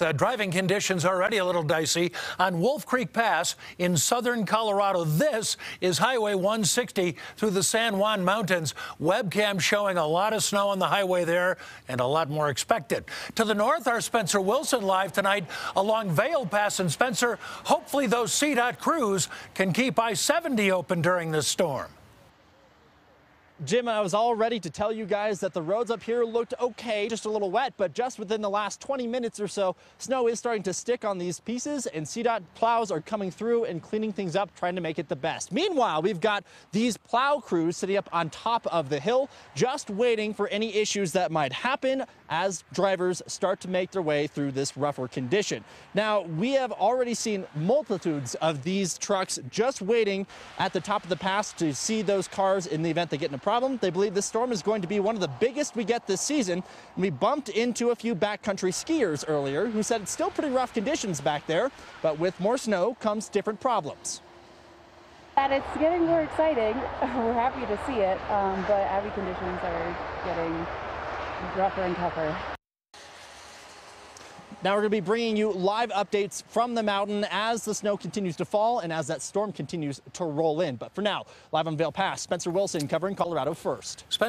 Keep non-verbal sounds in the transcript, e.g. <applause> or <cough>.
Uh, driving conditions already a little dicey on Wolf Creek Pass in southern Colorado. This is Highway 160 through the San Juan Mountains. Webcam showing a lot of snow on the highway there and a lot more expected. To the north, our Spencer Wilson live tonight along Vail Pass in Spencer. Hopefully, those CDOT crews can keep I 70 open during this storm. Jim, I was all ready to tell you guys that the roads up here looked okay, just a little wet, but just within the last 20 minutes or so, snow is starting to stick on these pieces, and CDOT plows are coming through and cleaning things up, trying to make it the best. Meanwhile, we've got these plow crews sitting up on top of the hill, just waiting for any issues that might happen as drivers start to make their way through this rougher condition. Now, we have already seen multitudes of these trucks just waiting at the top of the pass to see those cars in the event they get in a problem. They believe this storm is going to be one of the biggest we get this season. We bumped into a few backcountry skiers earlier who said it's still pretty rough conditions back there, but with more snow comes different problems. And it's getting more exciting. <laughs> We're happy to see it, um, but heavy conditions are getting rougher and tougher. Now we're going to be bringing you live updates from the mountain as the snow continues to fall and as that storm continues to roll in. But for now, live on Vail Pass, Spencer Wilson covering Colorado First.